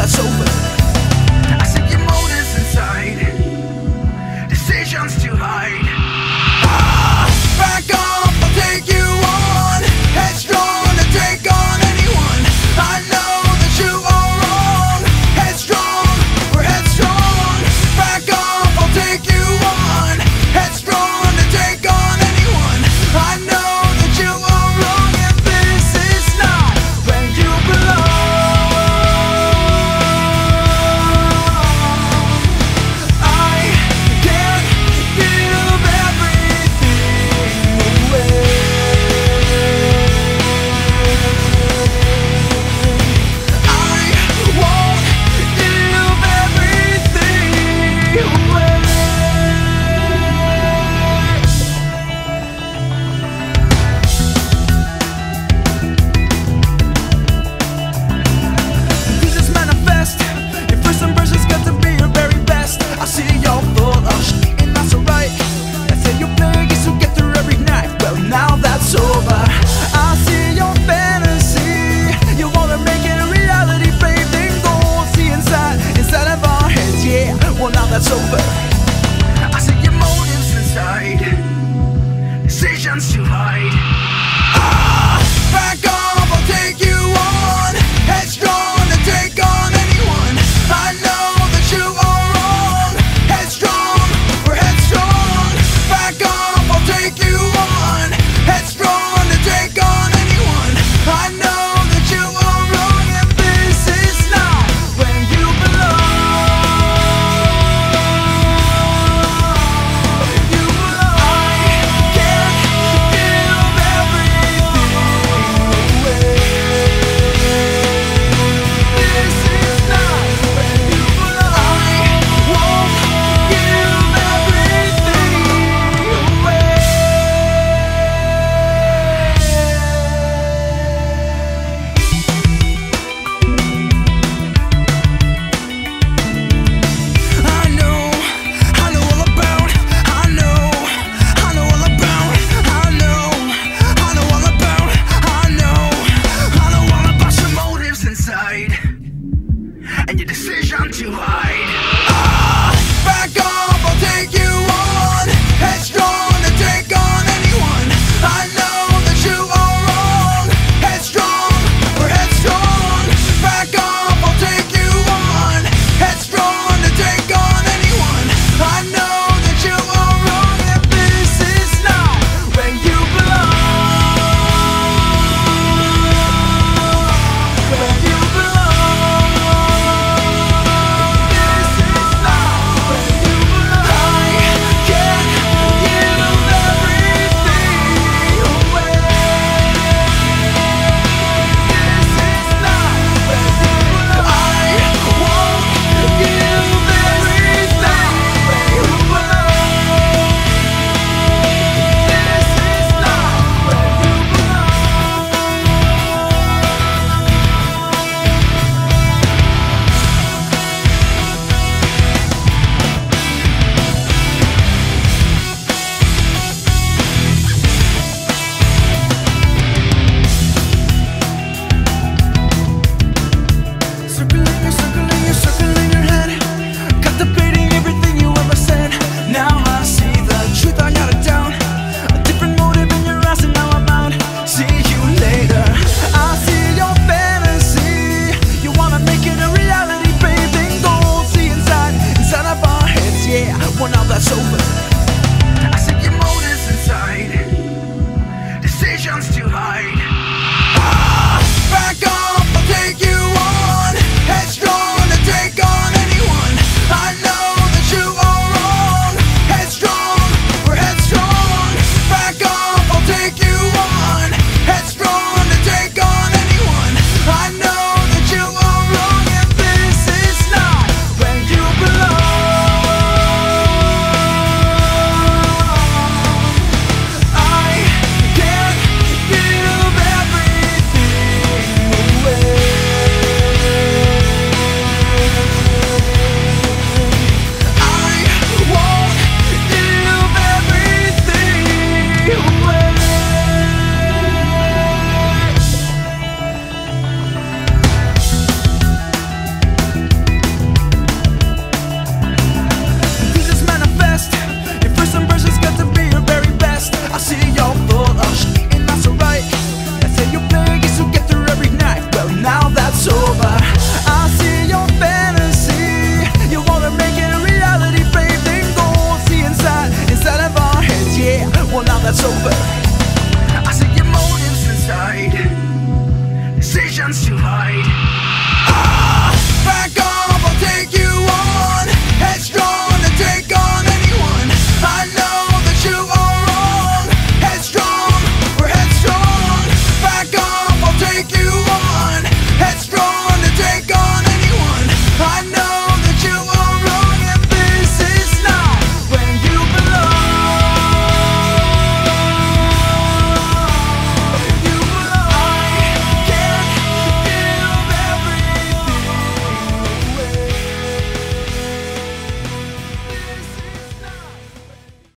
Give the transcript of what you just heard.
that's over. decision to hide. that's over. Bye.